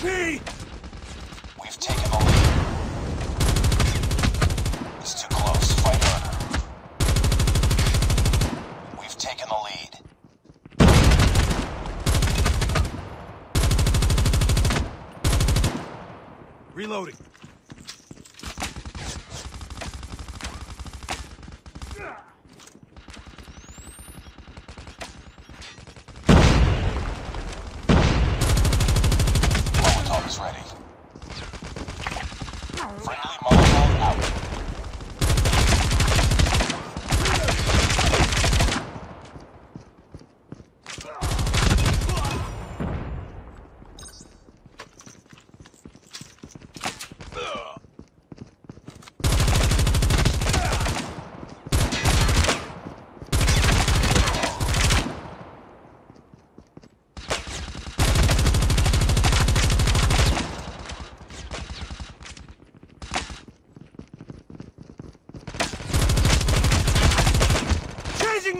P! taken the lead. Reloading.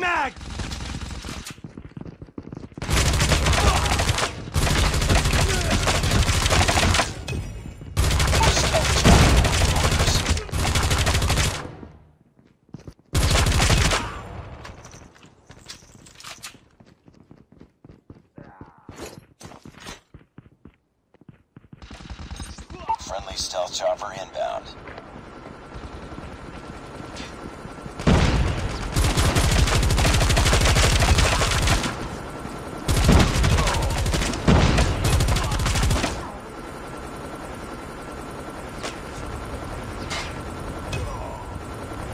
mag! Friendly stealth chopper inbound.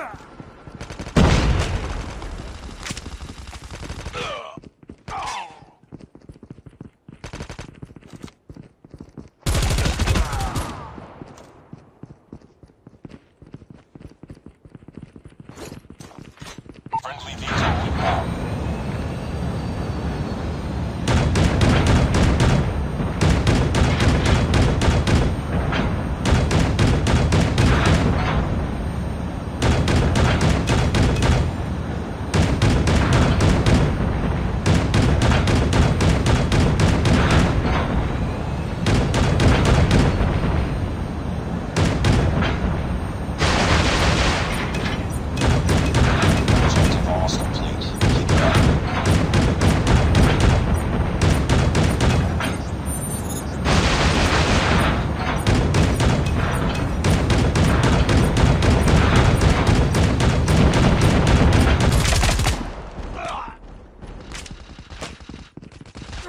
Ugh!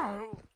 Oh.